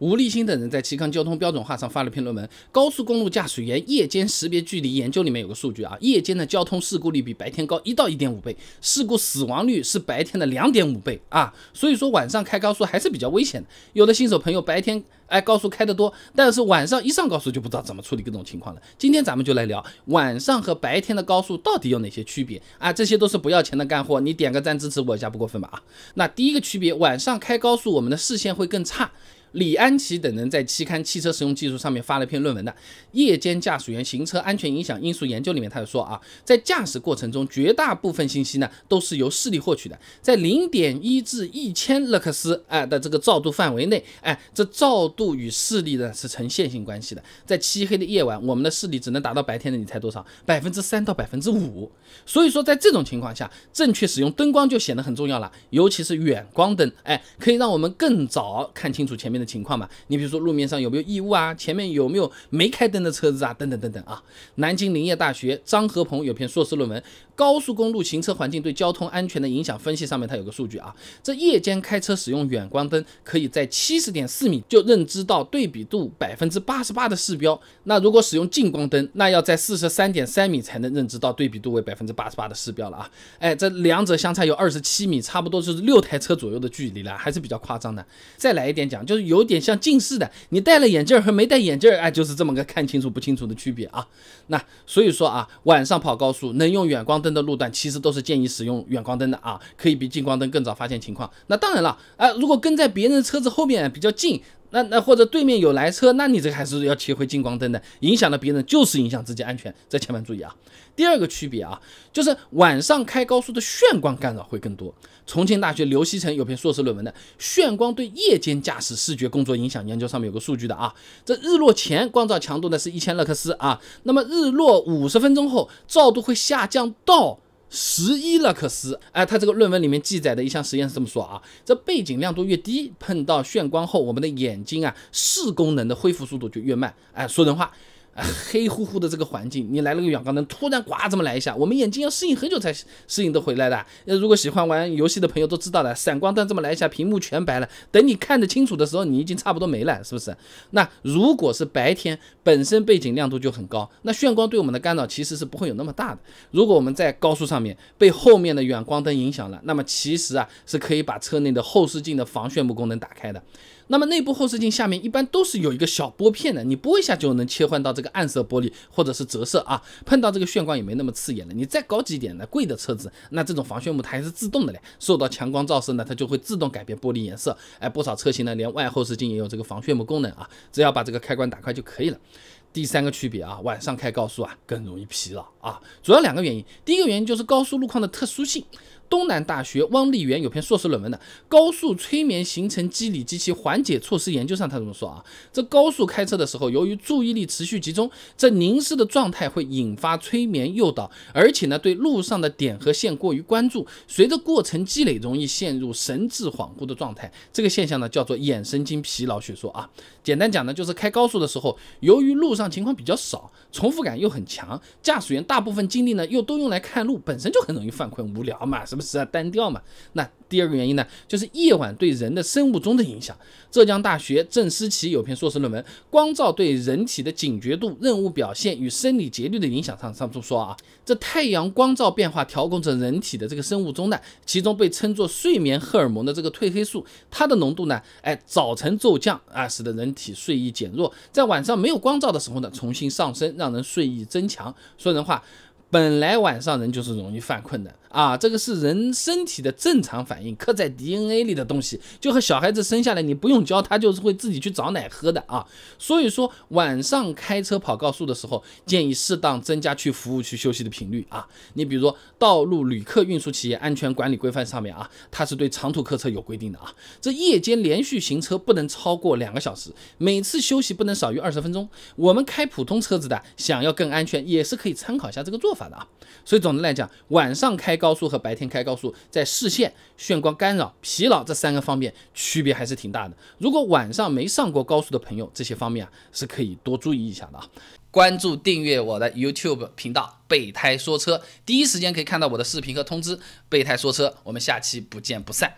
吴立新等人在期刊《交通标准化》上发了篇论文，《高速公路驾驶员夜间识别距离研究》里面有个数据啊，夜间的交通事故率比白天高一到一点五倍，事故死亡率是白天的两点五倍啊。所以说晚上开高速还是比较危险的。有的新手朋友白天哎高速开得多，但是晚上一上高速就不知道怎么处理各种情况了。今天咱们就来聊晚上和白天的高速到底有哪些区别啊？这些都是不要钱的干货，你点个赞支持我一下不过分吧啊？那第一个区别，晚上开高速我们的视线会更差。李安琪等人在期刊《汽车实用技术》上面发了篇论文的《夜间驾驶员行车安全影响因素研究》里面，他就说啊，在驾驶过程中，绝大部分信息呢都是由视力获取的，在零点一至一千勒克斯哎的这个照度范围内，哎，这照度与视力呢是呈线性关系的。在漆黑的夜晚，我们的视力只能达到白天的，你猜多少？百分之三到百分之五。所以说，在这种情况下，正确使用灯光就显得很重要了，尤其是远光灯，哎，可以让我们更早看清楚前面。的情况嘛，你比如说路面上有没有异物啊，前面有没有没开灯的车子啊，等等等等啊。南京林业大学张和鹏有篇硕士论文《高速公路行车环境对交通安全的影响分析》，上面它有个数据啊，这夜间开车使用远光灯，可以在七十点四米就认知到对比度百分之八十八的视标。那如果使用近光灯，那要在四十三点三米才能认知到对比度为百分之八十八的视标了啊。哎，这两者相差有二十七米，差不多就是六台车左右的距离了，还是比较夸张的。再来一点讲，就是。有点像近视的，你戴了眼镜和没戴眼镜，哎，就是这么个看清楚不清楚的区别啊。那所以说啊，晚上跑高速能用远光灯的路段，其实都是建议使用远光灯的啊，可以比近光灯更早发现情况。那当然了，啊，如果跟在别人车子后面比较近。那那或者对面有来车，那你这个还是要切回近光灯的，影响了别人就是影响自己安全，这千万注意啊。第二个区别啊，就是晚上开高速的眩光干扰会更多。重庆大学刘锡成有篇硕士论文的《眩光对夜间驾驶视觉工作影响研究》，上面有个数据的啊，这日落前光照强度呢是一千勒克斯啊，那么日落五十分钟后，照度会下降到。十一勒克斯，哎，他这个论文里面记载的一项实验是这么说啊，这背景亮度越低，碰到眩光后，我们的眼睛啊视功能的恢复速度就越慢，哎，说人话。黑乎乎的这个环境，你来了个远光灯，突然呱这么来一下，我们眼睛要适应很久才适应得回来的。那如果喜欢玩游戏的朋友都知道的，闪光灯这么来一下，屏幕全白了。等你看得清楚的时候，你已经差不多没了，是不是？那如果是白天，本身背景亮度就很高，那眩光对我们的干扰其实是不会有那么大的。如果我们在高速上面被后面的远光灯影响了，那么其实啊是可以把车内的后视镜的防眩目功能打开的。那么内部后视镜下面一般都是有一个小拨片的，你拨一下就能切换到这个暗色玻璃或者是折射啊，碰到这个炫光也没那么刺眼了。你再高级一点的贵的车子，那这种防眩目它还是自动的嘞，受到强光照射呢，它就会自动改变玻璃颜色。哎，不少车型呢连外后视镜也有这个防眩目功能啊，只要把这个开关打开就可以了。第三个区别啊，晚上开高速啊更容易疲劳啊，主要两个原因，第一个原因就是高速路况的特殊性。东南大学汪立元有篇硕士论文的《高速催眠形成机理及其缓解措施研究》上，他怎么说啊？这高速开车的时候，由于注意力持续集中，这凝视的状态会引发催眠诱导，而且呢，对路上的点和线过于关注，随着过程积累，容易陷入神志恍惚的状态。这个现象呢，叫做眼神经疲劳学说啊。简单讲呢，就是开高速的时候，由于路上情况比较少，重复感又很强，驾驶员大部分精力呢又都用来看路，本身就很容易犯困无聊嘛，是不是啊？单调嘛。那第二个原因呢，就是夜晚对人的生物钟的影响。浙江大学郑思琪有篇硕士论文《光照对人体的警觉度、任务表现与生理节律的影响》上，上述说啊，这太阳光照变化调控着人体的这个生物钟呢，其中被称作睡眠荷尔蒙的这个褪黑素，它的浓度呢，哎，早晨骤降啊，使得人体睡意减弱，在晚上没有光照的时候呢，重新上升，让人睡意增强。说人话。本来晚上人就是容易犯困的啊，这个是人身体的正常反应，刻在 DNA 里的东西，就和小孩子生下来你不用教他就是会自己去找奶喝的啊。所以说晚上开车跑高速的时候，建议适当增加去服务区休息的频率啊。你比如说道路旅客运输企业安全管理规范上面啊，它是对长途客车有规定的啊。这夜间连续行车不能超过两个小时，每次休息不能少于二十分钟。我们开普通车子的想要更安全，也是可以参考一下这个做法法。的啊，所以总的来讲，晚上开高速和白天开高速，在视线、眩光干扰、疲劳这三个方面区别还是挺大的。如果晚上没上过高速的朋友，这些方面啊是可以多注意一下的啊。关注订阅我的 YouTube 频道“备胎说车”，第一时间可以看到我的视频和通知。备胎说车，我们下期不见不散。